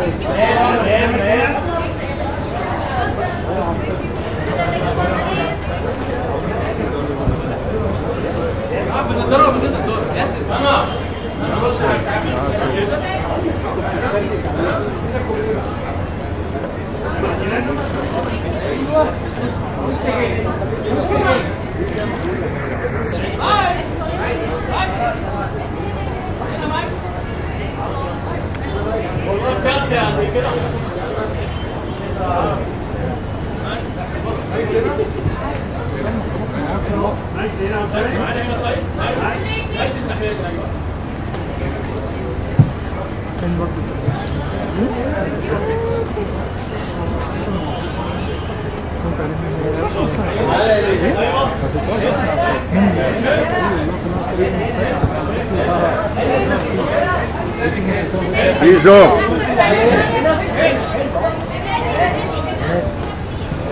get five seconds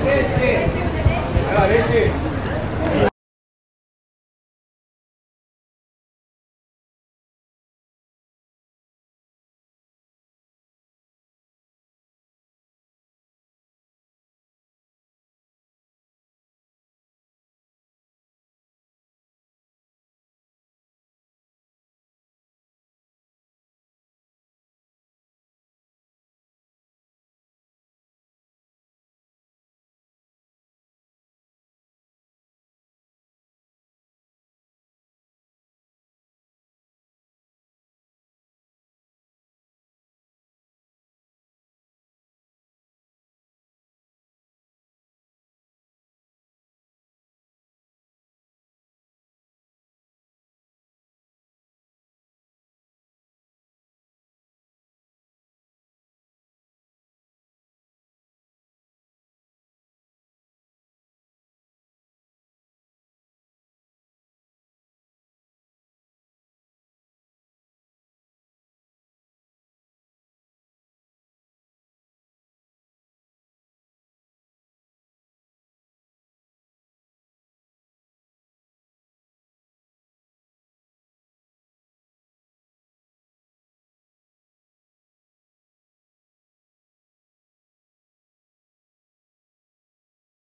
Laissez. Alors, laissez.